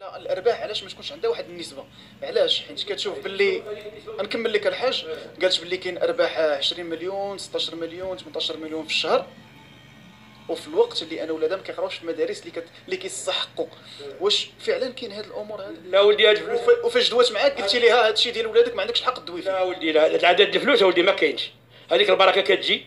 لا الأرباح علاش ما تكونش عندها واحد النسبة؟ علاش؟ حيت كتشوف باللي نكمل لك الحاج قالت باللي كاين أرباح 20 مليون 16 مليون 18 مليون في الشهر. وفي الوقت اللي أنا ولادها ما كيقراوش في المدارس اللي كت... اللي كيستحقوا. واش فعلا كاين هاد الأمور هذه لا ولدي هاد الفلوس وف- وفاش دوات معاك قلتي ليها هاد الشيء ديال ولادك ما عندكش الحق تدوي فيه. لا ولدي لا العدد الفلوس ولدي ما كاينش. هذيك البركة كتجي.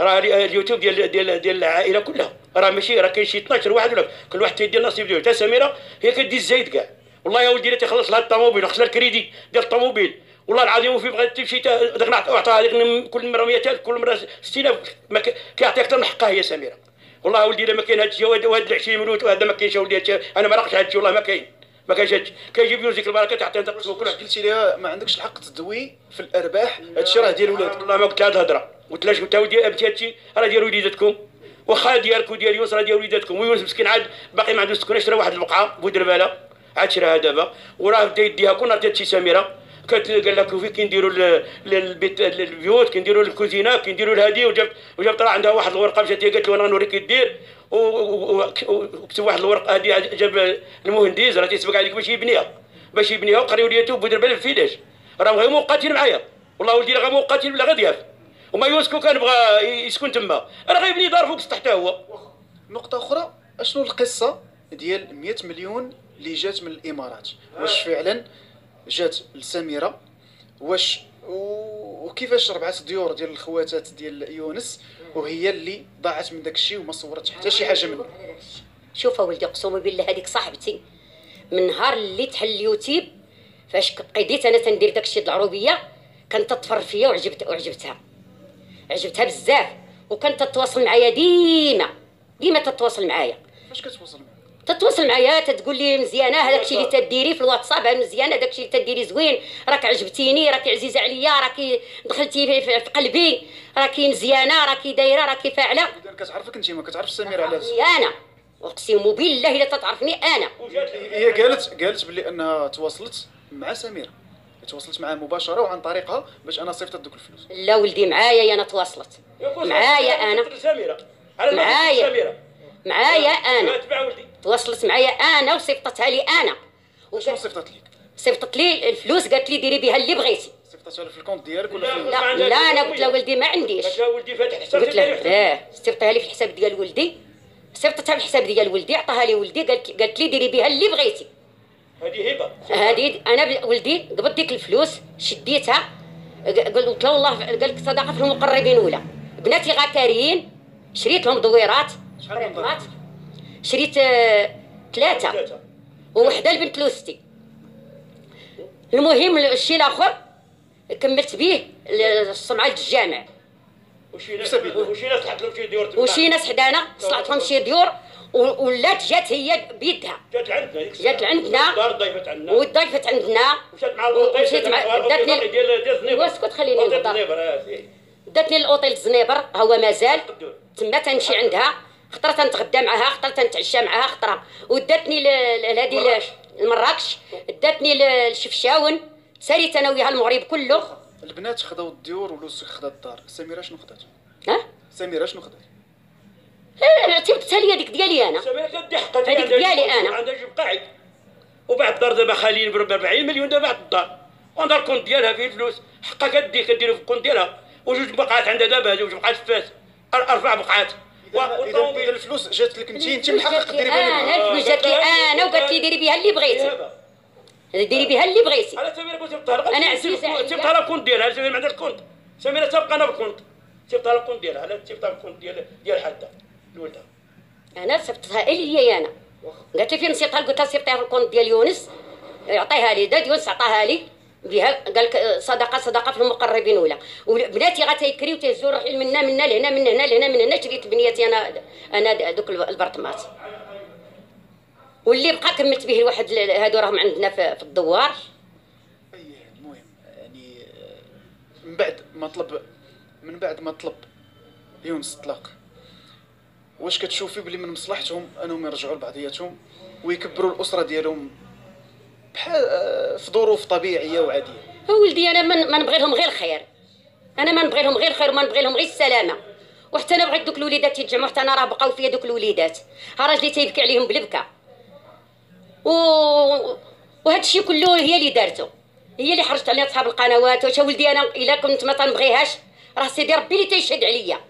راه ال- اليوتيوب ديال ديال ديال العائلة كلها. راه ماشي راه كاين شي 12 واحد ولا كل واحد تيدير النصيب ديالو. حتى سميرة هي كدي الزايد كاع. والله يا ولدي لا تخلص لها الطوموبيل. وخصها الكريدي ديال الطوموبيل. والله العظيم وفي بغات تمشي داك أعطاها هذيك كل مرة 100000 كل مرة 60000 ما ك- كيعطي أكثر من حقها هي سميرة. والله ولدي لا ما كاين هاد الشيء وهاد العشرين مليون وهذا ما كاينش ولدي. أنا ما ناقش هاد الشيء والله ما كاين. ما كاينش هاد الشيء. كيجيب ديك البركة كل واحد قلتي ليها ما عندكش الحق تدوي في الأرباح. هادشي راه ديال ولادك. والله ما قلت لها هاد الهضرة. قلت لها قلت لها ودي أمتي هادشي؟ راه ديال وليداتكم واخا ديالك وديال يونس راه ديال وليداتكم ويونس مسكين عاد باقي ما عندوش سكون شرا واحد البقعة بودرباله عاد شراها دابا. وراه بدا يديها كون عطيت شي سميرة. كانت قال لك وفي كنديروا للبيت البيوت كنديروا الكوزينة كنديروا لهادي وجاب وجاب طلع عندها واحد الورقة مشات هي قالت له أنا نوريك دير وكتب واحد الورقة هادي جاب المهندس راه تيسبق عليك باش يبنيها. باش يبنيها وقري وليته بودرباله في فيداش. راه غير مقاتل معايا. والله ولدي راه غير مقاتل بلا غادياف وما يوسكو كان بغى يسكن تما. راه غيبني دار فوق السطح حتى هو. نقطة أخرى أشنو القصة ديال 100 مليون اللي جات من الإمارات؟ واش فعلا جات لسميرة؟ واش وكيفاش ربعة ديور ديال الخواتات ديال يونس؟ وهي اللي ضاعت من داك الشيء وما صورتش حتى شي حاجة منه شوف ولدي قسما بالله هذيك صاحبتي من نهار اللي تحل اليوتيوب فاش بقيت أنا تندير داك الشيء العروبية كانت تطفر فيا وعجبت وعجبتها. عجبتها بزاف وكانت تتواصل معايا ديما ديما تتواصل معايا. فاش معاك تتواصل معايا تتقول لي مزيانة هذاك الشيء اللي تديري في الواتساب مزيانه هذاك الشيء اللي تديري زوين راك عجبتيني راكي عزيزة عليا راكي دخلتي في, قلبي راكي مزيانة راكي دايرة راكي فاعلة. كتعرفك أنت ما كتعرفش سميرة علاش. أنا أقسم بالله إلا تتعرفني أنا. هي قالت قالت باللي أنها تواصلت مع سميرة تواصلت معها مباشرة وعن طريقها باش أنا صيفطت دوك الفلوس. لا ولدي معايا أنا تواصلت. معايا أنا. على ما معايا. معايا أنا. تواصلت معايا أنا وصيفطتها لي أنا. شنو صيفطت لك صيفطت لي الفلوس قالت لي ديري بها اللي بغيتي. صيفطتها في الكونت ديالك ولا في لا لا أنا قلت لها ولدي ما عنديش. قالت لها ولدي فاتح حساب قلت لها ديالي لا صيفطها لي في الحساب ديال ولدي. صيفطتها في الحساب ديال ولدي عطاها لي ولدي قالت قالت لي ديري بها اللي بغيتي. هذه هبة. هذه أنا ولدي قبض ديك الفلوس شديتها. ق- قلت له والله قال لك صدقه في المقربين ولا. بناتي غاكاريين شريت لهم دويرات. شحال. شريت آه، ثلاثة. ووحدة لبنت لوستي. المهم الشيء الآخر كملت به الصنعه الجامع وشي ناس. وشي ناس حط لهم شي ديور. وشي ناس حدانا صلعت لهم شي ديور. ولات جات هي بيدها. جات لعندنا ديك جات. الدار ضيفت عندنا. وضيفت عندنا. مشات مع مع داتني ديال ديال زنيبر. واسكت خليني نهضر. زنيبر آه،. داتني الاوتيل الزنيبر هو مازال. تما تنمشي عندها. خطرة تنتغدى معاها خطرة تنتعشى معاها خطرة. وداتني لهذه مراكش. المراكش. داتني لشفشاون ساليت أنا وياها المغرب كله. البنات خداو الديور ولوسك خدا الدار. سميرة شنو خدات؟ ها؟ سميرة شنو خدات؟ اعتبرتها لي هذيك ديالي أنا. حقها هذيك ديالي أنا. عندها جوج قاعد. وبعد الدار دابا خاليين ب 40 مليون دابا بعد الدار. وعندها ال compte ديالها فيه الفلوس حقها كدي كديروا في ال compte ديالها. وجوج بقعات عندها دابا جوج بقعات في فاس. أربع بقعات. والطوموبيل الفلوس جات لك انت انت من حقك ديري بالك أنا الفلوس جات لي أنا وقالت لي ديري بها اللي بغيتي. ديري بها اللي بغيتي. على سميرة قلت أنا عزيزة عليا. سبتها لها الكونت ديالها. سميرة ما عندها الكونت. سميرة تبقى أنا بالكونت سبتها لها الكونت ديالها. لا سبتها الكونت ديال ديال حدا لولدها أنا صيفطتها اللي هي أنا. قالت لي فين نصيبطها قلت لها صيفطيها في الكونت ديال يونس. يعطيها لي داد يونس عطاها لي بها. قال لك آه، صدقة صدقة في المقربين ولا. وبناتي غتيكريو تيهزوا روحي منا منا لهنا من هنا لهنا من هنا شريت بنياتي أنا أنا دوك البرطمات واللي بقى كملت به الواحد هادو راهم عندنا في, الدوار. المهم يعني آه، من بعد ما طلب من بعد ما طلب يونس الطلاق. واش كتشوفي بلي من مصلحتهم انهم يرجعوا لبعضياتهم ويكبروا الاسره ديالهم بحال آه، في ظروف طبيعيه وعاديه؟ ولدي أنا ما نبغي لهم غير الخير أنا ما نبغي لهم غير الخير وما نبغي لهم غير السلامه. وحتى أنا بغيت دوك الوليدات يتجمعوا حتى أنا راه بقاو فيا دوك الوليدات. راجلي تيبكي عليهم بالبكا و وهذا الشيء كله هي اللي دارته. هي اللي حرجت عليها أصحاب القنوات. واش ولدي أنا إلا كنت ما تنبغيهاش راه سيدي ربي اللي تيشهد عليا.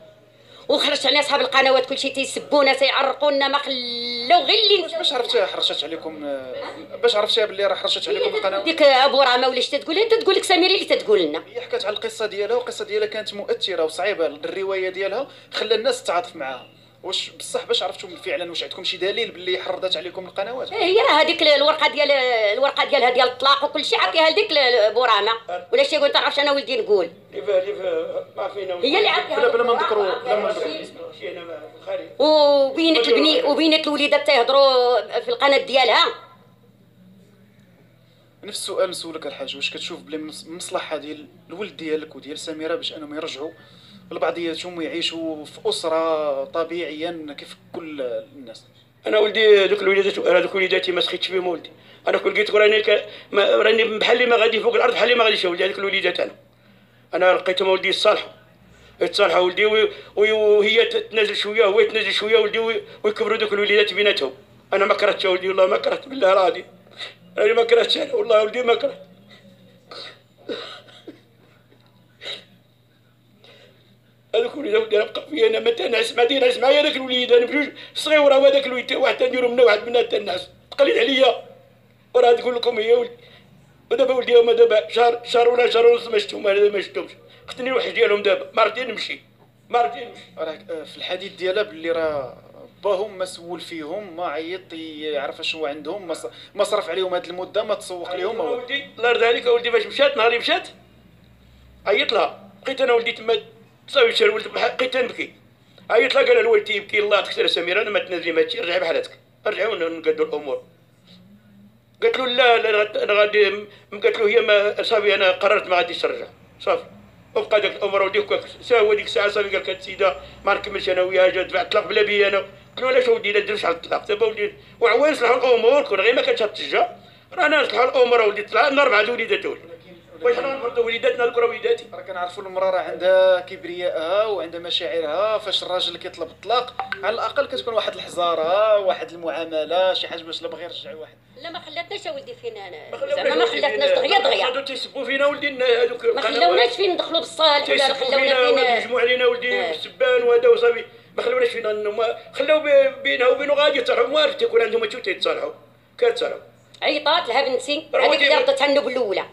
وخرجت على أصحاب القنوات كلشي تيسبونا تيعرقونا ما خلاو غير اللي باش عرفتي حرشت عليكم؟ آه، باش عرفتيها باللي راه حرشت عليكم القناه ديك أبو راما ولا شتا تقول أنت تقول لك سميري اللي تتقول لنا. هي حكات على القصة ديالها والقصة ديالها كانت مؤثرة وصعيبة. الرواية ديالها خلى الناس تتعاطف معاها. واش بصح باش عرفتوا فعلا واش عندكم شي دليل باللي حرضت عليكم القنوات؟ هي راه هذيك الورقة ديال الورقة ديالها ديال الطلاق وكل شيء عطيها لديك بوراما ولا شي يقول تعرفش أنا ولدي نقول؟ ما فينا هي اللي عطيها بلا بلا ما نذكروا بلا ما نذكروا. وبينت البني وبينت الوليدات تيهضروا في القناة ديالها. نفس السؤال نسولك الحاج واش كتشوف بلي من المصلحه ديال الولد ديالك وديال سميرة باش أنهم يرجعوا؟ لبعضياتهم ويعيشوا في أسرة طبيعيا كيف كل الناس. أنا ولدي دوك الوليدات أنا دوك وليداتي ما سخيتش بهم ولدي. أنا كل قلت راني ك... ما... راني بحال اللي ما غادي فوق الأرض بحال اللي ما غاديش ولدي. هذوك الوليدات أنا. أنا لقيتهم ولدي يتصالحوا يتصالحوا ولدي وي... وي... وهي تنزل شوية وهو يتنزل شوية ولدي وي... ويكبروا دوك الوليدات بيناتهم. أنا ما كرهتش ولدي والله ما كرهت بالله راضي أنا ما كرهتش أنا والله ولدي ما كرهت. هذوك الوليدات ودي نبقى فيا أنا ما تنعس ما تنعس معايا هذاك الوليد أنا بجوج صغير وهذاك الوليد واحد تنديرو منا واحد منا تنعس. تقليد عليا. وراه تقول لكم هي ولدي ودابا ولدي هما دابا شهر شهر ولا شهر ونص ما شفتهم أنا ما شفتهمش. خدني الوحش ديالهم دابا مرتين نمشي مرتين نمشي راه آه، في الحديث ديالها باللي راه باهم ما سول فيهم ما عيط يعرف شنو عندهم ما ما صرف عليهم هذه المدة ما تسوق لهم. ما. ولدي الله يرضى عليك ولدي فاش مشات نهار اللي مشات عيط لها. بقيت أنا ولدي تما تصاوي ولد بقيت نبكي عيط لها قال لها ولدي يبكي الله تكثر سميرة أنا ما تنزلي ما تجي رجعي بحالتك. رجعي ونقدوا الأمور. قالت له لا لا أنا غادي قالت له هي ما صافي أنا قررت ما غاديش نرجع. صافي. وبقى داك الامر وديك ساوى ديك الساعة صافي قال لك السيدة ما نكملش أنا وياها جات دفعت الطلاق بلا بيا أنا. قلت له علاش ولدي لا ديرش على الطلاق. دابا ولدي وعوان نصلحوا الأمور كون غير ما كانتش تشجع رانا نصلحوا الأمور ولدي طلع لنا اربعه وليدات ولد واش حنا نفرضوا وليداتنا ذكر وليداتي راه كنعرفوا المراه راه عندها كبريائها وعندها مشاعرها فاش الراجل كيطلب الطلاق على الأقل كتكون واحد الحزارة واحد المعاملة شي حاجة باش لا بغى يرجع واحد. لا ما خلاتناش ولدي فينا. أنا ما زعما ما خلاتناش. دغيا دغيا. هادو تيسبوا فينا ولدي هذوك ما خلاوناش فين ندخلوا بالصالح ولا خلاونا فينا فين ويجمعوا علينا ولدي آه. بالسبان وهذا وصافي. ما خلاوناش فينا انه ما خلاو بي- بينها وبينه غادي يتصالحوا. ما عرفت يكون عندهم تيتصالحوا. كيتصالحوا عيطات لها بنتي. هذيك اللي ردتها النوب الاولى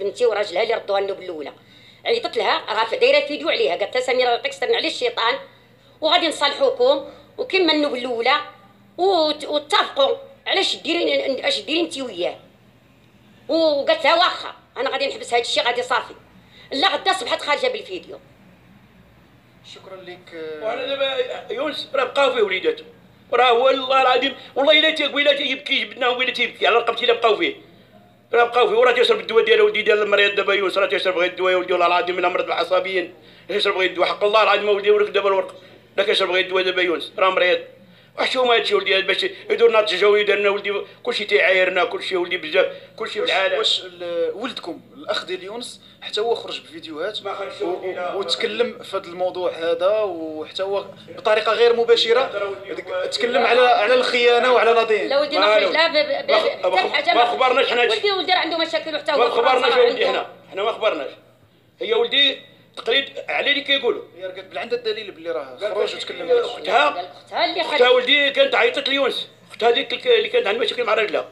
بنتي وراجلها اللي ردوها النوب الاولى عيطت لها راه دايرة فيديو عليها. قالت لها سميرة يعطيك سترنا عليه الشيطان وغادي نصالحوكم وكما النوب الاولى واتفقوا علاش ديرين اش ديرين انت وياه؟ وقالت لها واخا أنا غادي نحبس هذا الشيء غادي صافي. لا غدا صبحت خارجة بالفيديو. شكرا لك آه، وأنا دابا يونس راه بقاو فيه وليداته راه والله العظيم والله إلا الا تيبكي جبدناه ولا تيبكي على رقبتي الا بقاو فيه. بقاو فيه وراه تيشرب الدواء ديالو ولدي ديال المريض دابا يونس راه تيشرب غير الدواء يا ولدي والله العظيم إلا مرض عصبيا يشرب غير الدواء حق الله العظيم ولدي ورك دابا الورق. لا كيشرب غير الدواء دابا يونس راه مريض. وحشوم هادشي ولدي باش يدورنا التجاوي دارنا ولدي. كلشي تيعايرنا كلشي ولدي بزاف كلشي في العالم واش ولدكم الأخ ديال يونس حتى هو خرج بفيديوهات وتكلم في هذا الموضوع هذا وحتى هو بطريقة غير مباشرة تكلم على على الخيانة وعلى لا دين لا ولدي ما. خرج لا ب- ب- ما- خبرناش حنا. ولدي ولدي عنده مشاكل وحتى هو ما خبرناش ولدي حنا. حنا ما خبرناش. هي ولدي تقليد على اللي كيقولوا. هي راه قالت بلا عندها الدليل باللي راه خرج وتكلم اختها اختها اللي اختها ولدي كانت عيطت ليونس اختها هذيك اللي كانت عندها مشاكل مع راجلها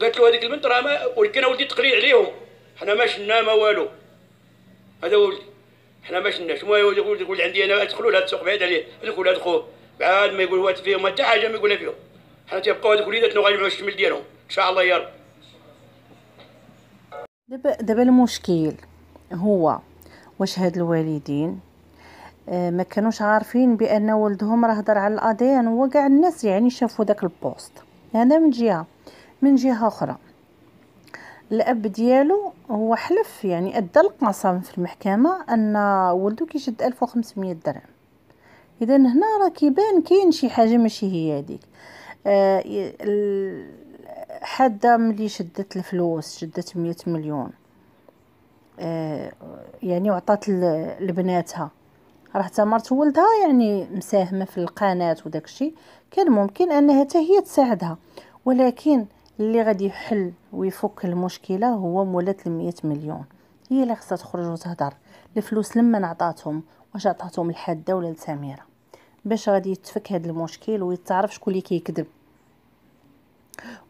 قالت له هذيك البنت راه ما ولكن ولدي تقليد عليهم. حنا ما شفنا ما والو. هذا هو ولدي. حنا ما ما يقول يقول يقول عندي أنا ادخلوا لهذا السوق بعيد عليه. هذوك ولاد خوه بعد ما يقول وات فيهم. حتى حاجة ما يقولها فيهم. حنا تيبقاو هذوك وليداتنا غيجمعوا الشمل ديالهم. إن شاء الله يا رب. دابا دابا المشكل هو واش هاد الوالدين؟ آه، ما كانوش عارفين بأن ولدهم راه هضر على الادين وكاع الناس يعني شافوا داك البوست. هذا من جهة. من جهة أخرى. الأب ديالو هو حلف يعني أدى القسم في المحكمة أن ولدو كيشد 1500 درهم. اذا هنا راه كيبان كاين شي حاجة ماشي هي هذيك آه حاده ملي شدت الفلوس شدت 100 مليون. يعني وعطات لبناتها. راه حتى مرت ولدها يعني مساهمة في القناة وداك الشيء. كان ممكن أنها حتى هي تساعدها. ولكن اللي غادي يحل ويفك المشكلة هو مولات المية مليون. هي اللي خصها تخرج وتهدر الفلوس لما نعطاتهم واش عطاتهم الحادة ولا لسميره باش غادي يتفك هذا المشكل ويتعرف شكون اللي كيكذب.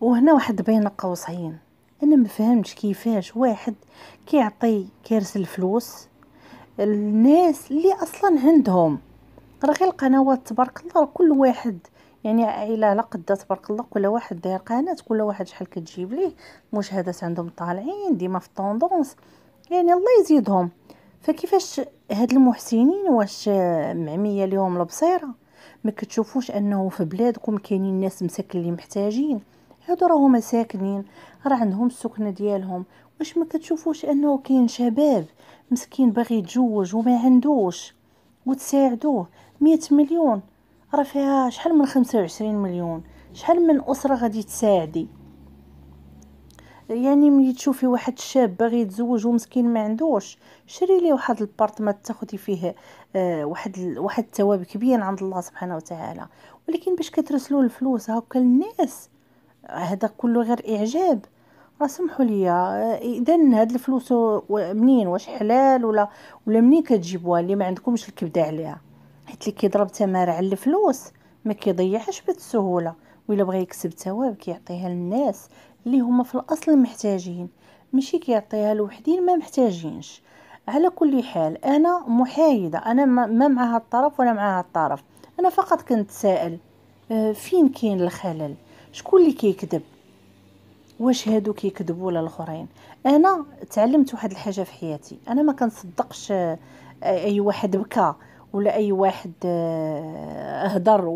وهنا واحد بين قوسين أنا ما فهمتش كيفاش واحد كيعطي كيرسل فلوس الناس اللي أصلا عندهم. راه غير القنوات تبارك الله كل واحد يعني عائله على قد تبارك الله كل واحد داير قناة كل واحد شحال كتجيب ليه. مشاهدات عندهم طالعين ديما في طوندونس يعني الله يزيدهم. فكيفاش هاد المحسنين واش معمية ليهم البصيرة؟ ما كتشوفوش أنه في بلادكم كاينين ناس مساكن اللي محتاجين. هادو راهما ساكنين راه عندهم السكنة ديالهم. واش ما كتشوفوش أنه كاين شباب مسكين باغي يتزوج وما عندوش وتساعدوه؟ مية مليون. راه فيها شحال من خمسة وعشرين مليون؟ شحال من أسرة غادي تساعدي؟ يعني ملي تشوفي واحد الشاب باغي يتزوج ومسكين ما عندوش شري ليه واحد البارتمات تاخدي فيه آه واحد واحد الثواب كبير عند الله سبحانه وتعالى. ولكن باش كترسلوا الفلوس هكا للناس هذا كله غير إعجاب. سمحوا لي اذا هاد الفلوس منين؟ واش حلال ولا ولا منين كتجيبوها؟ اللي ما عندكمش الكبدة عليها. حيت اللي كيضرب تمارة على الفلوس ما كيضيعهاش بالسهولة. ولا بغى يكسب ثواب كيعطيها للناس اللي هما في الأصل محتاجين. ماشي كيعطيها لوحدين ما محتاجينش. على كل حال أنا محايدة. أنا ما مع هاد الطرف ولا مع هاد الطرف. أنا فقط كنت سائل آه، فين كاين الخلل؟ شكون اللي كيكذب؟ واش هادو كيكذبوا ولا الآخرين؟ أنا تعلمت واحد الحاجة في حياتي. أنا ما كنصدقش آه، أي واحد بكى ولا أي واحد آه، هدر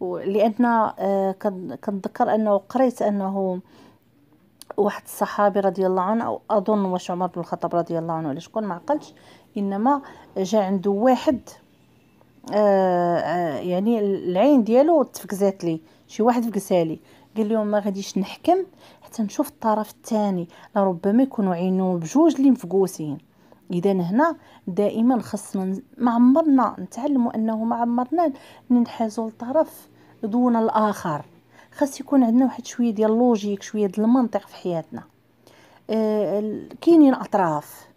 لأن آه، كنذكر أنه قريت أنه واحد الصحابي رضي الله عنه أو أظن واش عمر بن الخطاب رضي الله عنه ولا شكون ما عقلتش. إنما جا عنده واحد يعني العين ديالو تفكزات لي. شي واحد فكسالي قال لهم ما غاديش نحكم حتى نشوف الطرف الثاني لربما يكونوا عينو بجوج اللي مفقوسين. اذا هنا دائما خصنا ما عمرنا نتعلموا أنه ما عمرنا ننحازوا لطرف دون الآخر. خاص يكون عندنا واحد شوية ديال اللوجيك شوية ديال المنطق في حياتنا. آه كاينين أطراف.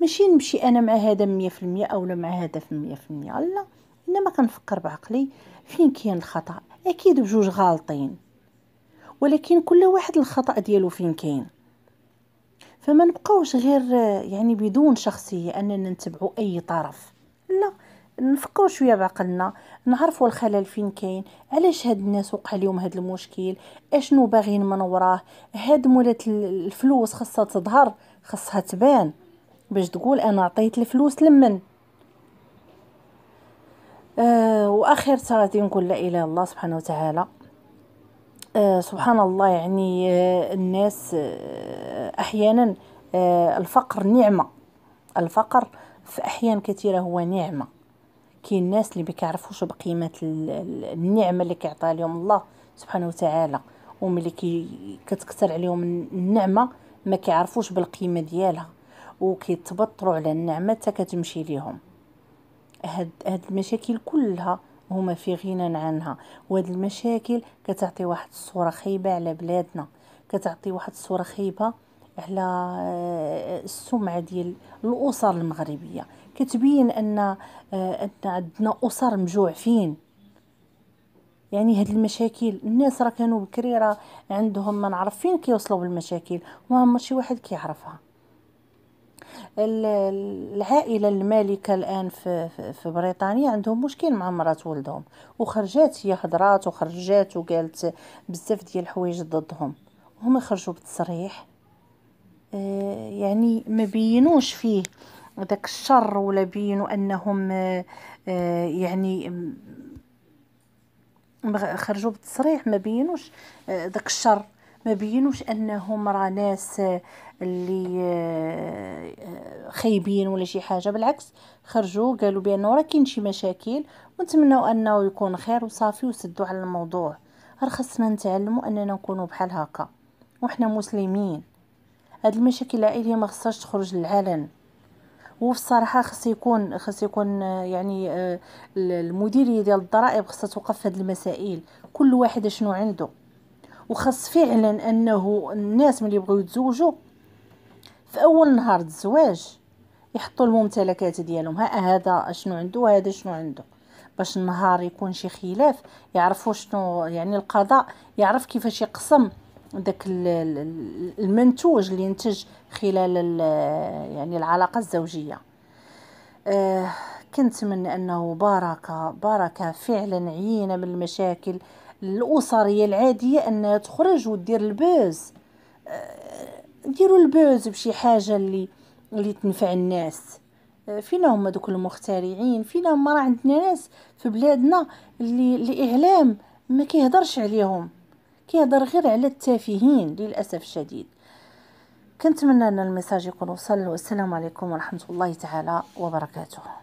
ماشي نمشي أنا مع هذا مية المية أو مع هذا في المية في المية لا. إنما كنفكر بعقلي فين كاين الخطأ؟ أكيد بجوج غالطين. ولكن كل واحد الخطأ ديالو فين كاين. فما نبقاوش غير يعني بدون شخصية أننا نتبعوا أي طرف. لا نفكروا شوية بعقلنا نعرفوا الخلل فين كاين علاش هاد الناس وقع لهم هاد المشكل أشنو باغيين من وراه هاد مولات الفلوس خاصها تظهر خاصها تبان. باش تقول أنا عطيت الفلوس لمن؟ آه واخر غادي نقول لا إله إلا الله سبحانه وتعالى. آه سبحان الله يعني آه الناس آه أحيانا آه الفقر نعمة. الفقر في أحيان كثيرة هو نعمة. كاين الناس اللي ما كيعرفوش بقيمة النعمة اللي كيعطيها لهم الله سبحانه وتعالى. وملي كي كتكثر عليهم النعمة ما كيعرفوش بالقيمة ديالها. وكيتبطروا على النعمة حتى كتمشي ليهم. هاد هاد المشاكل كلها هما في غنى عنها. وهاد المشاكل كتعطي واحد الصورة خايبة على بلادنا. كتعطي واحد الصورة خايبة على آه، السمعة ديال الأسر المغربية. كتبين أن آه، أن عندنا أسر مجوعفين. يعني هاد المشاكل الناس راه كانوا بكري راه عندهم ما نعرف فين كيوصلوا بالمشاكل. وما شي واحد كيعرفها. العائلة المالكة الآن في, في بريطانيا عندهم مشكل مع مرات ولدهم وخرجات هي هضرات وخرجات وقالت بزاف ديال الحوايج ضدهم. هما خرجوا بتصريح آه، يعني ما بينوش فيه داك الشر ولا بينوا أنهم آه، يعني خرجوا بتصريح ما بينوش آه، داك الشر. ما بينوش أنهم راه ناس اللي آه، خايبين ولا شي حاجة بالعكس خرجوا قالوا بأنه راه كاين شي مشاكل ونتمنوا أنه يكون خير وصافي وسدوا على الموضوع. راه خصنا نتعلموا أننا نكونوا بحال هكا وحنا مسلمين. هاد المشاكل العائليه ما خصهاش تخرج للعلن وفي الصراحة خص يكون خص يكون آه، يعني آه، المديرية ديال الضرائب خصها توقف هاد المسائل. كل واحد شنو عنده. وخاص فعلا أنه الناس ملي يبغيو يتزوجوا في أول نهار الزواج يحطوا الممتلكات ديالهم. ها هذا شنو عنده وهذا شنو عنده؟ باش النهار يكون شي خلاف يعرفوا شنو يعني القضاء يعرف كيفاش يقسم داك المنتوج اللي ينتج خلال يعني العلاقة الزوجية. آه كنتمنى أنه بركه بركه فعلا عينة من المشاكل الأسرية العادية انها تخرج ودير البوز. آه ديروا ال buzz بشي حاجة اللي اللي تنفع الناس. آه، فينا هما دوك المخترعين فينا هما راه عندنا ناس في بلادنا اللي الاعلام ما كيهضرش عليهم. كيهضر غير على التافهين للأسف الشديد. كنتمنى أن ال message يكون وصل والسلام عليكم ورحمة الله تعالى وبركاته.